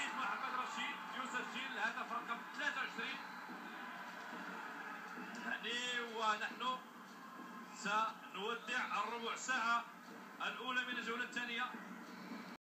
العزيز محمد رشيد يسجل الهدف رقم 23 يعني ونحن سنودع الربع ساعة.